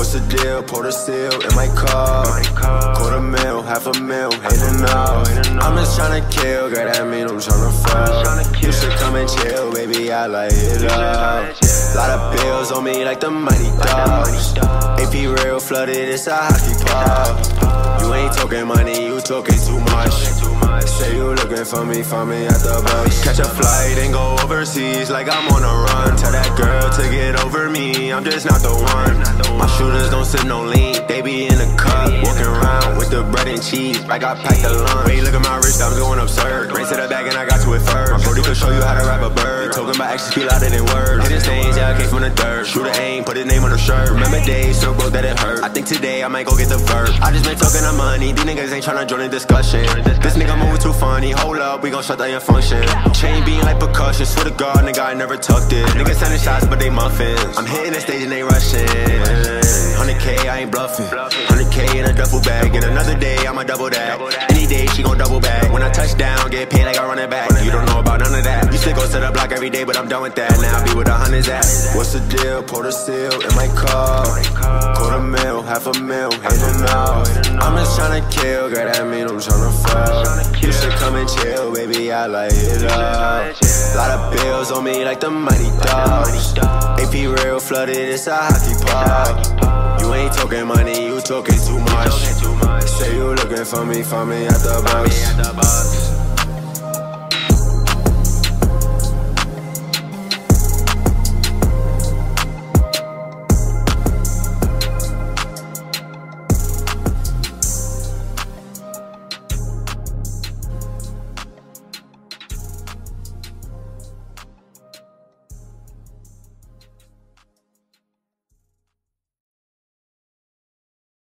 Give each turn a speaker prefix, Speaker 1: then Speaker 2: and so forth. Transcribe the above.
Speaker 1: What's the deal? Pour the seal in my cup. Quarter mil, half a mil, ain't enough. I'm just tryna kill, girl, that mean I'm tryna fuck. You should come and chill, baby, I light it up. Lot of bills on me like the Mighty Ducks. AP real flooded, it's a hockey pop. You ain't talking money, you talking too much. Say you looking for me, find me at the bus. Catch a flight and go overseas like I'm on a run. Tell that girl to get over me, I'm just not the one. My don't no lean, they be in the cup. Walking around with the bread and cheese, like I packed a lunch. Wait, look at my wrist, I'm going absurd. Race to the back and I got to it first. My brody could show you how to rap a bird. Talking about actions be louder than words. Hidden stains, yeah, I came from the dirt. Shooter aim, put his name on the shirt. Remember days, so broke that it hurt. I think today I might go get the verb. I just been talking of money, these niggas ain't tryna join the discussion. This nigga moving too funny, hold up, we gon' shut down your function. Chain being like percussion, swear to God, nigga, I never tucked it. Niggas sending shots, but they muffins. I'm hitting the stage and they rushing. 100k, I ain't bluffing. 100k in a duffel bag. In another day, I'ma double that. Any day, she gon' double back. When I touch down, get paid like I run it back. You don't know about none of that. You still go to the block every day, but I'm done with that. Now I be with the hundreds at. What's the deal? Pour the seal in my cup. Quarter mil, half a mil, ain't enough. I'm just tryna kill, girl, that mean I'm tryna fuck. You should come and chill, baby, I light it up. Lot of bills on me like the Mighty Ducks. AP real flooded, it's a hockey pop. Talking money, you talking too much. Say you looking for me, find me at the bus.